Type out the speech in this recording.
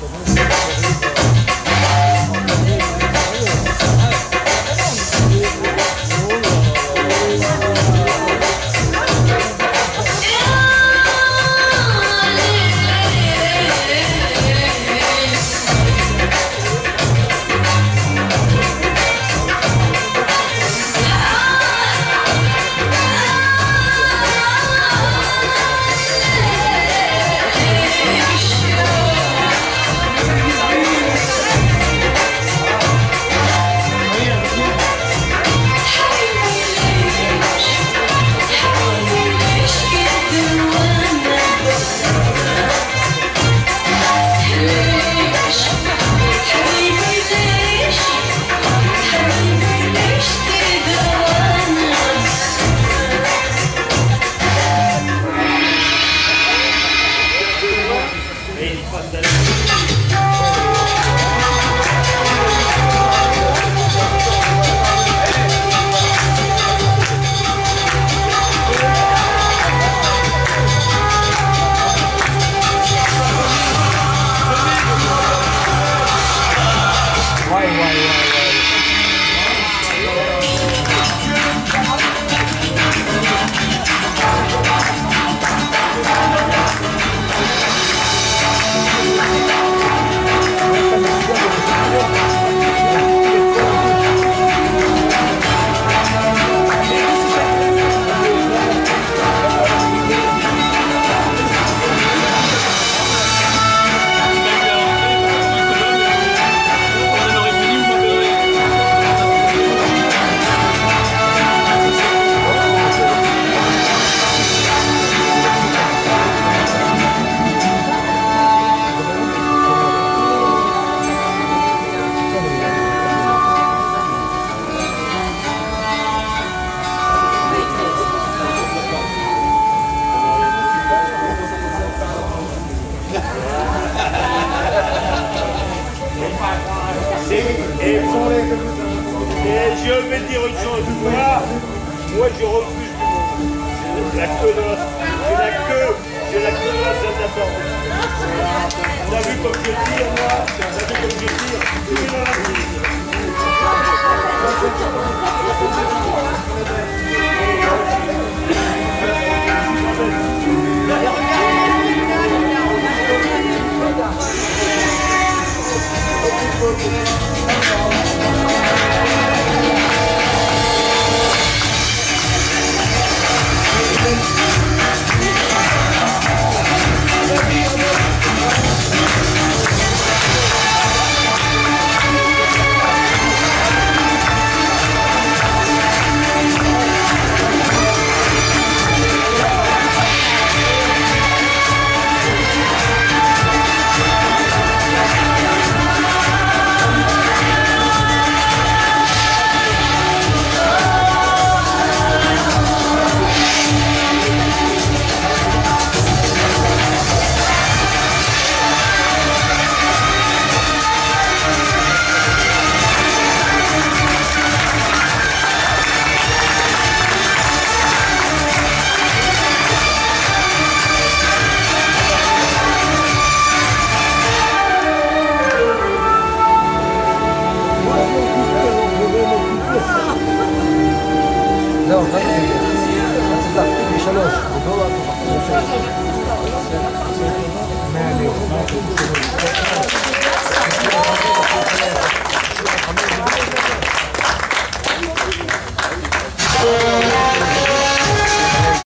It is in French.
Gracias. why, why, why. Et je vais dire une chose, moi, moi je refuse du monde. J'ai la queue dans la... J'ai la queue, j'ai la queue dans la salle. On a vu comme je tire, moi, on a vu comme je tire, je suis dans la crise. Thank you.